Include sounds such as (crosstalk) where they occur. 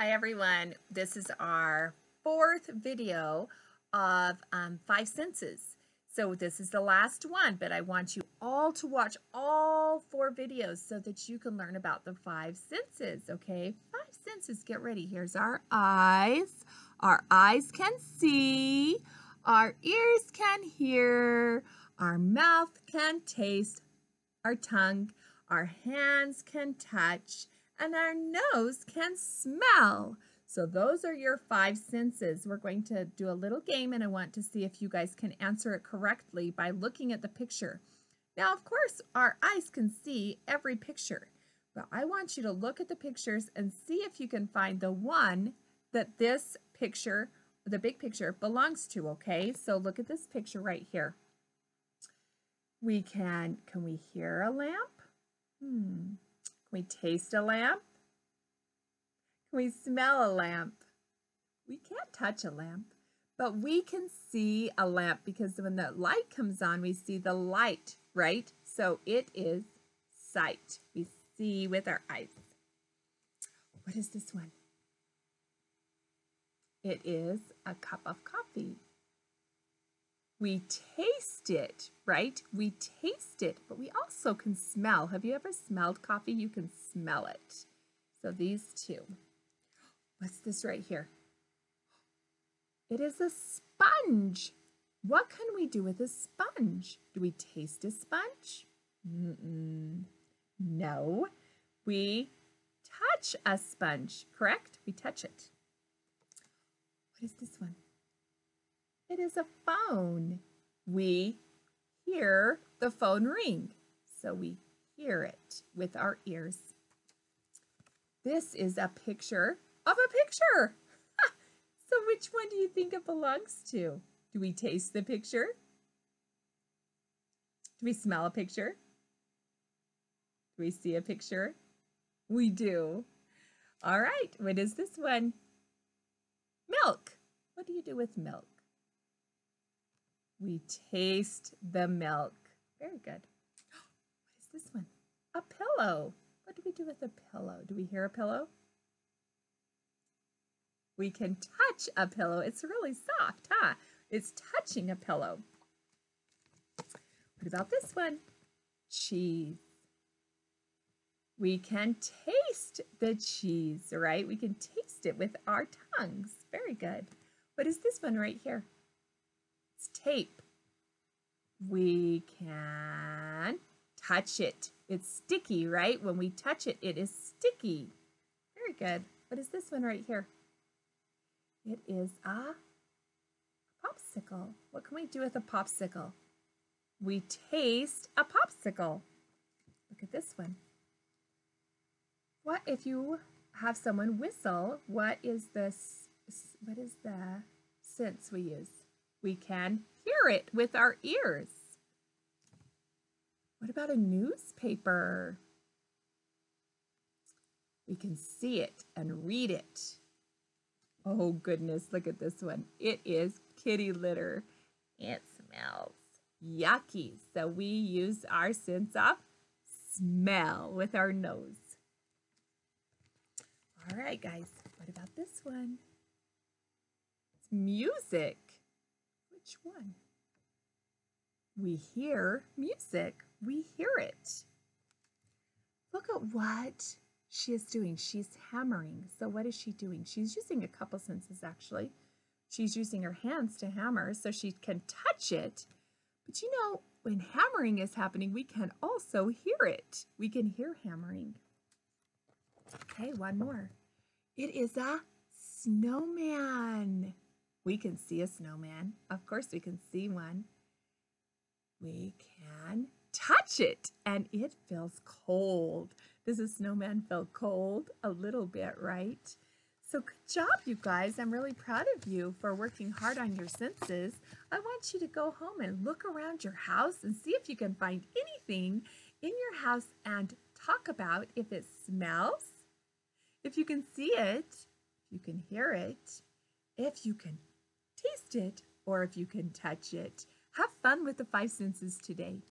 Hi everyone, this is our fourth video of um, Five Senses. So this is the last one, but I want you all to watch all four videos so that you can learn about the five senses, okay? Five senses, get ready. Here's our eyes. Our eyes can see, our ears can hear, our mouth can taste, our tongue, our hands can touch, and our nose can smell. So those are your five senses. We're going to do a little game and I want to see if you guys can answer it correctly by looking at the picture. Now, of course, our eyes can see every picture, but I want you to look at the pictures and see if you can find the one that this picture, the big picture, belongs to, okay? So look at this picture right here. We can, can we hear a lamp? Hmm. Can we taste a lamp? Can we smell a lamp? We can't touch a lamp, but we can see a lamp because when the light comes on, we see the light, right? So it is sight. We see with our eyes. What is this one? It is a cup of coffee. We taste it, right? We taste it, but we also can smell. Have you ever smelled coffee? You can smell it. So these two. What's this right here? It is a sponge. What can we do with a sponge? Do we taste a sponge? Mm -mm. No. We touch a sponge, correct? We touch it. What is this one? It is a phone. We hear the phone ring. So we hear it with our ears. This is a picture of a picture. so which one do you think it belongs to? Do we taste the picture? Do we smell a picture? Do we see a picture? We do. All right, what is this one? Milk. What do you do with milk? We taste the milk. Very good. (gasps) What is this one? A pillow. What do we do with a pillow? Do we hear a pillow? We can touch a pillow. It's really soft, huh? It's touching a pillow. What about this one? Cheese. We can taste the cheese, right? We can taste it with our tongues. Very good. What is this one right here? It's tape. We can touch it. It's sticky, right? When we touch it, it is sticky. Very good. What is this one right here? It is a popsicle. What can we do with a popsicle? We taste a popsicle. Look at this one. What if you have someone whistle? What is this? What is the sense we use? We can hear it with our ears. What about a newspaper? We can see it and read it. Oh goodness, look at this one. It is kitty litter. It smells yucky. So we use our sense of smell with our nose. All right, guys, what about this one? It's music. One? We hear music. We hear it. Look at what she is doing. She's hammering. So what is she doing? She's using a couple senses actually. She's using her hands to hammer so she can touch it. But you know, when hammering is happening, we can also hear it. We can hear hammering. Okay, one more. It is a snowman. We can see a snowman. Of course, we can see one. We can touch it and it feels cold. Does a snowman feel cold? A little bit, right? So good job, you guys. I'm really proud of you for working hard on your senses. I want you to go home and look around your house and see if you can find anything in your house and talk about if it smells, if you can see it, if you can hear it, if you can taste it, or if you can touch it. Have fun with the five senses today.